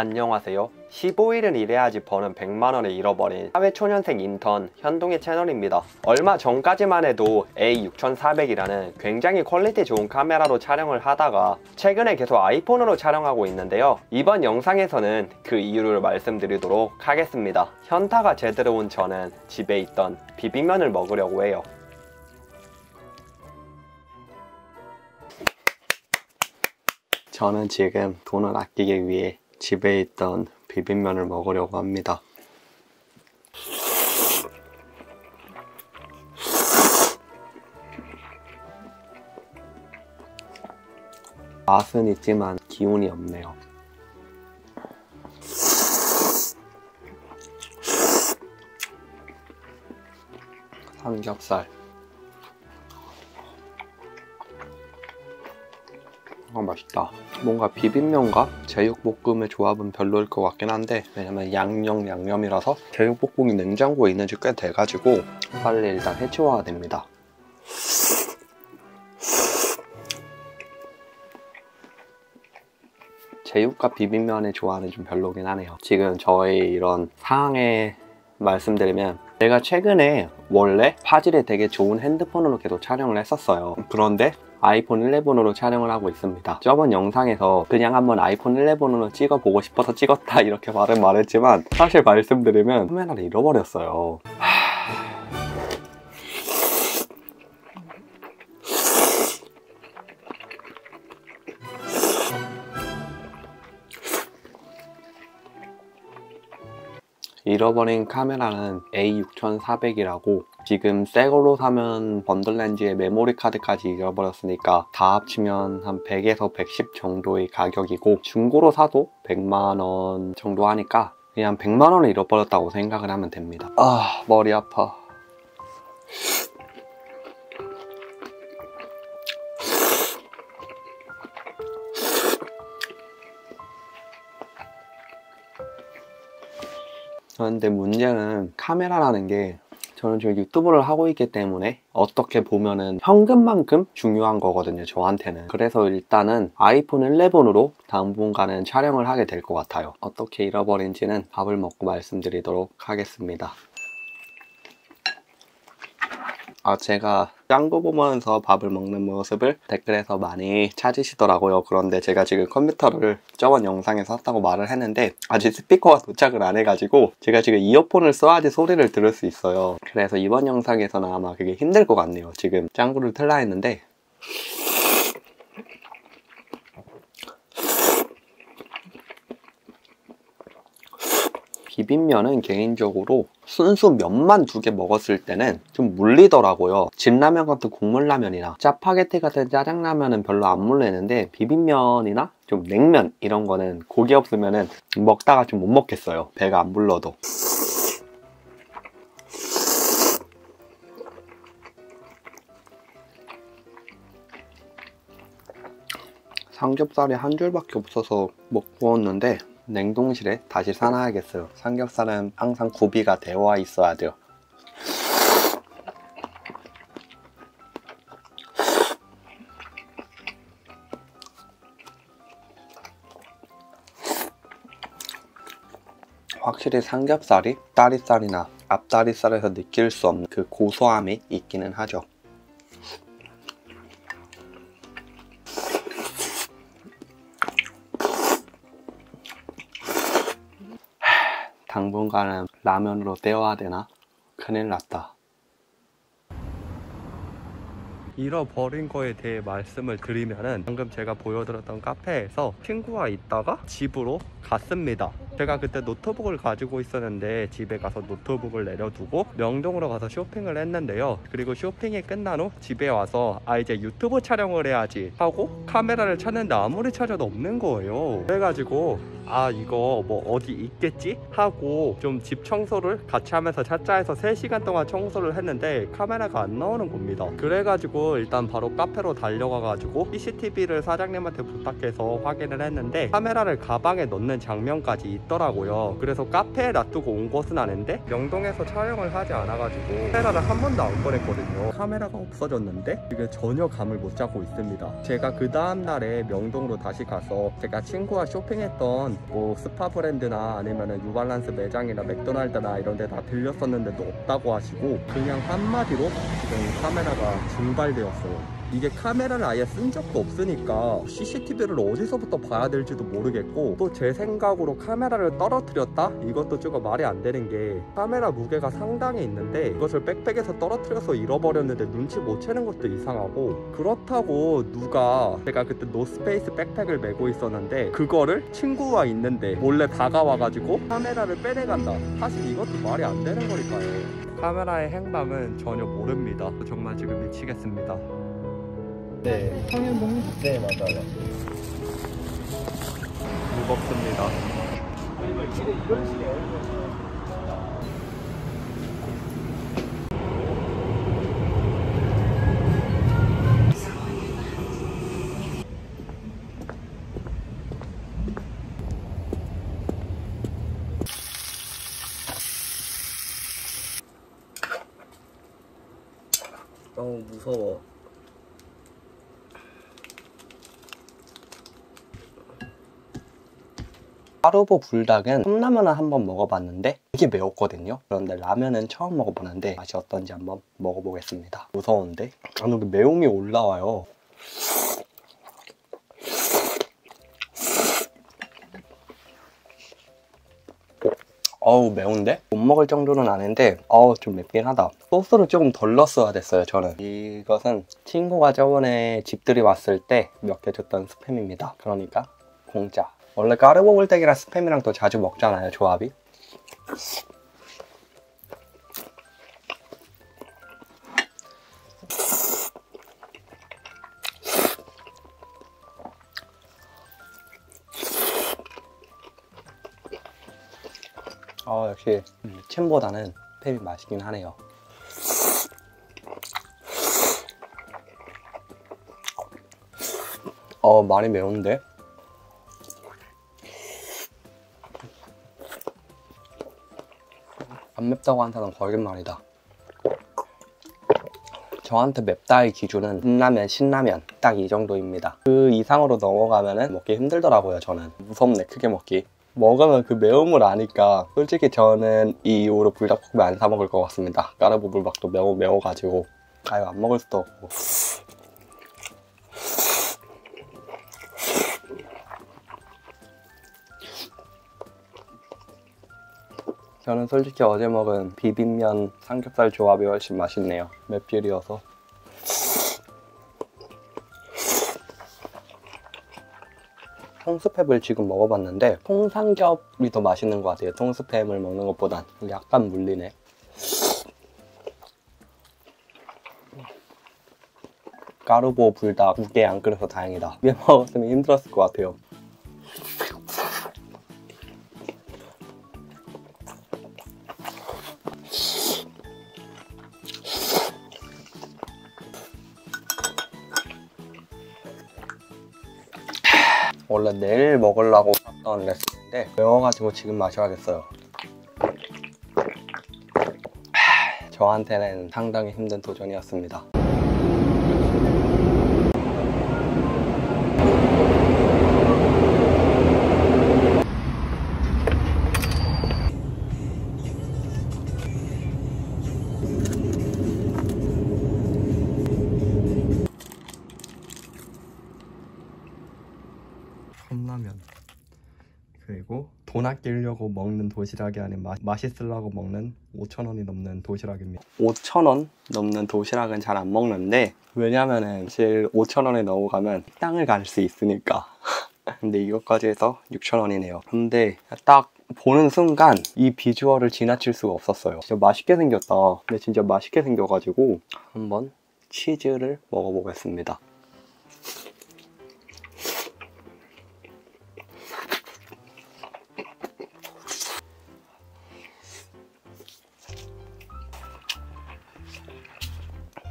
안녕하세요. 15일은 일해야지 버는 100만원을 잃어버린 사회초년생 인턴 현동의 채널입니다. 얼마 전까지만 해도 A6400이라는 굉장히 퀄리티 좋은 카메라로 촬영을 하다가 최근에 계속 아이폰으로 촬영하고 있는데요. 이번 영상에서는 그 이유를 말씀드리도록 하겠습니다. 현타가 제대로 온 저는 집에 있던 비빔면을 먹으려고 해요. 저는 지금 돈을 아끼기 위해 집에 있던 비빔면을 먹으려고 합니다. 맛은 있지만 기운이 없네요. 삼겹살. 아 맛있다 뭔가 비빔면과 제육볶음의 조합은 별로일 것 같긴 한데 왜냐면 양념 양념이라서 제육볶음이 냉장고에 있는 지 꽤 돼가지고 빨리 일단 해치워야 됩니다. 제육과 비빔면의 조화는 좀 별로긴 하네요. 지금 저희 이런 상황에 말씀드리면 제가 최근에 원래 화질이 되게 좋은 핸드폰으로 계속 촬영을 했었어요. 그런데 아이폰 11으로 촬영을 하고 있습니다. 저번 영상에서 그냥 한번 아이폰 11으로 찍어보고 싶어서 찍었다 이렇게 말은 말했지만 사실 말씀드리면 카메라를 잃어버렸어요. 잃어버린 카메라는 A6400이라고 지금 새 걸로 사면 번들 렌즈에 메모리 카드까지 잃어버렸으니까 다 합치면 한 100에서 110 정도의 가격이고 중고로 사도 100만원 정도 하니까 그냥 100만원을 잃어버렸다고 생각을 하면 됩니다. 아 머리 아파. 그런데 문제는 카메라라는 게 저는 지금 유튜브를 하고 있기 때문에 어떻게 보면은 현금만큼 중요한 거거든요 저한테는. 그래서 일단은 아이폰 11으로 당분간은 촬영을 하게 될 것 같아요. 어떻게 잃어버린지는 밥을 먹고 말씀드리도록 하겠습니다 아, 제가 짱구 보면서 밥을 먹는 모습을 댓글에서 많이 찾으시더라고요. 그런데 제가 지금 컴퓨터를 저번 영상에서 샀다고 말을 했는데 아직 스피커가 도착을 안 해가지고 제가 지금 이어폰을 써야지 소리를 들을 수 있어요. 그래서 이번 영상에서는 아마 그게 힘들 것 같네요. 지금 짱구를 틀라 했는데 비빔면은 개인적으로 순수 면만 두 개 먹었을 때는 좀 물리더라고요. 진라면 같은 국물라면이나 짜파게티 같은 짜장라면은 별로 안 물리는데 비빔면이나 좀 냉면 이런 거는 고기 없으면은 먹다가 좀 못 먹겠어요. 배가 안 불러도. 삼겹살이 한 줄밖에 없어서 못 구웠는데 냉동실에 다시 사놔야겠어요. 삼겹살은 항상 구비가 되어 있어야 돼요. 확실히 삼겹살이 다리살이나 앞다리살에서 느낄 수 없는 그 고소함이 있기는 하죠 당분간은 라면으로 때워야 되나? 큰일 났다. 잃어버린 거에 대해 말씀을 드리면은 방금 제가 보여드렸던 카페에서 친구와 있다가 집으로 갔습니다. 제가 그때 노트북을 가지고 있었는데 집에 가서 노트북을 내려두고 명동으로 가서 쇼핑을 했는데요. 그리고 쇼핑이 끝난 후 집에 와서 아 이제 유튜브 촬영을 해야지 하고 카메라를 찾는데 아무리 찾아도 없는 거예요. 그래가지고 아 이거 뭐 어디 있겠지 하고 좀 집 청소를 같이 하면서 찾자 해서 3시간 동안 청소를 했는데 카메라가 안 나오는 겁니다. 그래가지고 일단 바로 카페로 달려가가지고 CCTV를 사장님한테 부탁해서 확인을 했는데 카메라를 가방에 넣는 장면까지 있더라고요. 그래서 카페에 놔두고 온 것은 아닌데 명동에서 촬영을 하지 않아가지고 카메라를 한 번도 안 꺼냈거든요. 카메라가 없어졌는데 이게 전혀 감을 못 잡고 있습니다. 제가 그 다음날에 명동으로 다시 가서 제가 친구와 쇼핑했던 뭐 스파 브랜드나 아니면 뉴발란스 매장이나 맥도날드나 이런 데 다 들렸었는데도 없다고 하시고 그냥 한마디로 지금 카메라가 증발되었어요. 이게 카메라를 아예 쓴 적도 없으니까 CCTV를 어디서부터 봐야 될지도 모르겠고 또 제 생각으로 카메라를 떨어뜨렸다? 이것도 조금 말이 안 되는 게 카메라 무게가 상당히 있는데 이것을 백팩에서 떨어뜨려서 잃어버렸는데 눈치 못 채는 것도 이상하고 그렇다고 누가 제가 그때 노스페이스 백팩을 메고 있었는데 그거를 친구와 있는데 몰래 다가와가지고 카메라를 빼내간다. 사실 이것도 말이 안 되는 거니까요. 카메라의 행방은 전혀 모릅니다. 정말 지금 미치겠습니다 네, 성현동? 네, 맞아요. 무겁습니다. 너무 무서워. 하루보 불닭은 컵라면은 한번 먹어봤는데 되게 매웠거든요. 그런데 라면은 처음 먹어보는데 맛이 어떤지 한번 먹어보겠습니다. 무서운데? 아 여기 매움이 올라와요. 어우 매운데? 못 먹을 정도는 아닌데 어우 좀 맵긴 하다. 소스를 조금 덜 넣었어야 됐어요 저는. 이것은 친구가 저번에 집들이 왔을 때 몇 개 줬던 스팸입니다. 그러니까 공짜 원래 까르보불닭이랑 스팸이랑 또 자주 먹잖아요 조합이. 아 역시 챔보다는 팸이 맛있긴 하네요. 어 많이 매운데 안 맵다고 한 사람 거짓말이다. 저한테 맵다의 기준은 신라면, 신라면 딱 이 정도입니다. 그 이상으로 넘어가면 먹기 힘들더라고요, 저는. 무섭네, 크게 먹기. 먹으면 그 매움을 아니까 솔직히 저는 이 이후로 불닭볶음면 안 사 먹을 것 같습니다. 까르보 불닭도 매워, 매워가지고 아유 안 먹을 수도 없고 저는 솔직히 어제 먹은 비빔면 삼겹살 조합이 훨씬 맛있네요. 맵찔이어서. 통스팸을 지금 먹어봤는데 통삼겹이 더 맛있는 것 같아요. 통스팸을 먹는 것보단 약간 물리네. 까르보 불닭 두개 안 끓여서 다행이다. 위에 먹었으면 힘들었을 것 같아요. 내일 먹으려고 샀던 레시피인데 매워가지고 지금 마셔야겠어요. 저한테는 상당히 힘든 도전이었습니다. 아끼려고 먹는 도시락이 아닌 마, 맛있으려고 먹는 5천원이 넘는 도시락입니다. 5천원 넘는 도시락은 잘 안 먹는데 왜냐면은 사실 5천원에 넘어가면 식당을 갈 수 있으니까. 근데 이것까지 해서 6천원이네요. 근데 딱 보는 순간 이 비주얼을 지나칠 수가 없었어요. 진짜 맛있게 생겼다. 근데 진짜 맛있게 생겨가지고 한번 치즈를 먹어보겠습니다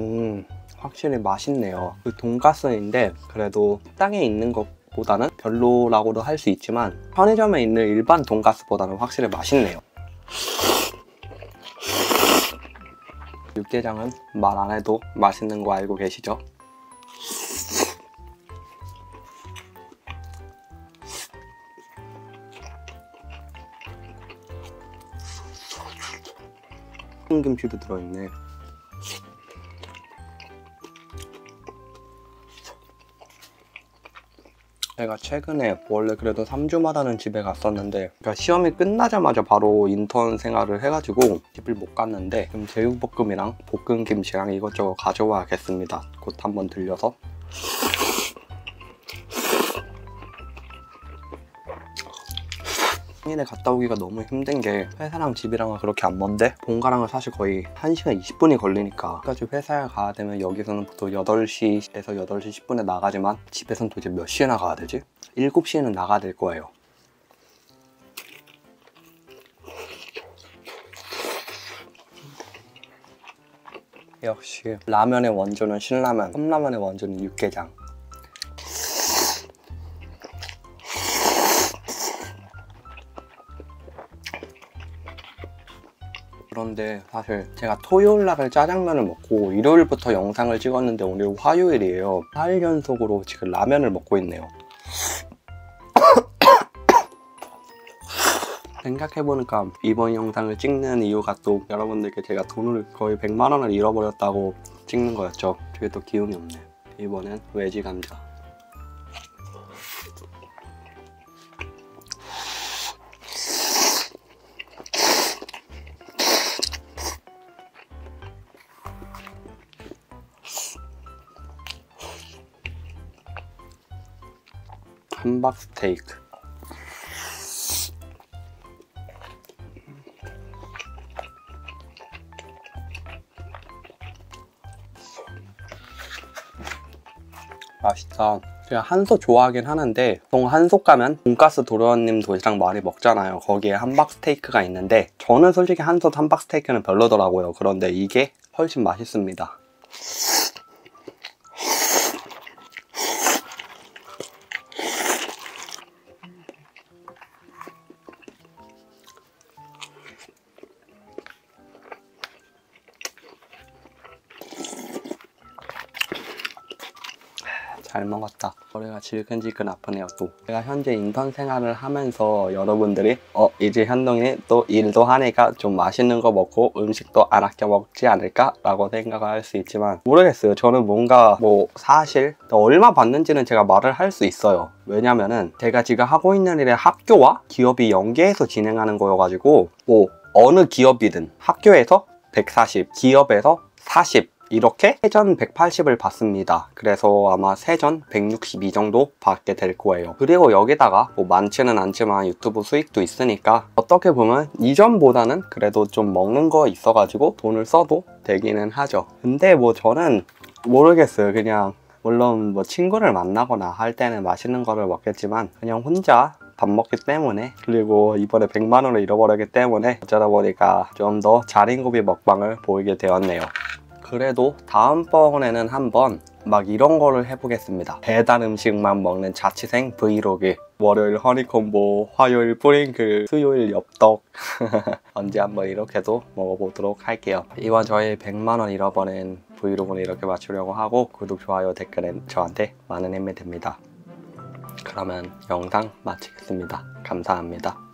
음, 확실히 맛있네요. 그 돈가스인데 그래도 땅에 있는 것 보다는 별로라고도 할 수 있지만 편의점에 있는 일반 돈가스보다는 확실히 맛있네요. 육개장은 말 안 해도 맛있는 거 알고 계시죠? 김치도 들어있네. 제가 최근에 원래 그래도 3주마다는 집에 갔었는데 그러니까 시험이 끝나자마자 바로 인턴 생활을 해가지고 집을 못 갔는데 좀 제육볶음이랑 볶음김치랑 이것저것 가져와야겠습니다. 곧 한번 들려서 상인에 갔다 오기가 너무 힘든 게 회사랑 집이랑은 그렇게 안 먼데 본가랑은 사실 거의 1시간 20분이 걸리니까 까지 회사에 가야 되면 여기서는 보통 8시에서 8시 10분에 나가지만 집에선 도대체 몇 시에 나가야 되지? 7시에는 나가야 될 거예요 역시 라면의 원조는 신라면 컵라면의 원조는 육개장 그런데 사실 제가 토요일 날을 짜장면을 먹고 일요일부터 영상을 찍었는데 오늘 화요일이에요. 4일 연속으로 지금 라면을 먹고 있네요. 생각해보니까 이번 영상을 찍는 이유가 또 여러분들께 제가 돈을 거의 100만원을 잃어버렸다고 찍는 거였죠. 그게 또 기운이 없네 이번엔 외지 감자 함박 스테이크. 맛있다. 제가 한솥 좋아하긴 하는데 보통 한솥 가면 돈가스 도련님 도시락 많이 먹잖아요. 거기에 함박 스테이크가 있는데 저는 솔직히 한솥 함박 스테이크는 별로더라고요. 그런데 이게 훨씬 맛있습니다 먹었다. 머리가 지근지근 아프네요 또. 제가 현재 인턴 생활을 하면서 여러분들이 어 이제 현동이 또 일도 하니까 좀 맛있는 거 먹고 음식도 안 아껴 먹지 않을까? 라고 생각을 할 수 있지만 모르겠어요. 저는 뭔가 뭐 사실 얼마 받는지는 제가 말을 할 수 있어요. 왜냐면은 제가 지금 하고 있는 일의 학교와 기업이 연계해서 진행하는 거여가지고 뭐 어느 기업이든 학교에서 140, 기업에서 40 이렇게 세전 180을 받습니다. 그래서 아마 세전 162 정도 받게 될 거예요. 그리고 여기다가 뭐 많지는 않지만 유튜브 수익도 있으니까 어떻게 보면 이전보다는 그래도 좀 먹는 거 있어가지고 돈을 써도 되기는 하죠. 근데 뭐 저는 모르겠어요. 그냥 물론 뭐 친구를 만나거나 할 때는 맛있는 거를 먹겠지만 그냥 혼자 밥 먹기 때문에 그리고 이번에 100만 원을 잃어버렸기 때문에 어쩌다 보니까 좀더 자린고비 먹방을 보이게 되었네요. 그래도 다음번에는 한번 막 이런 거를 해보겠습니다. 배달 음식만 먹는 자취생 브이로그. 월요일 허니콤보, 화요일 뿌링클, 수요일 엽떡. 언제 한번 이렇게도 먹어보도록 할게요. 이번 저희 100만원 잃어버린 브이로그는 이렇게 마치려고 하고 구독, 좋아요, 댓글은 저한테 많은 힘이 됩니다. 그러면 영상 마치겠습니다. 감사합니다.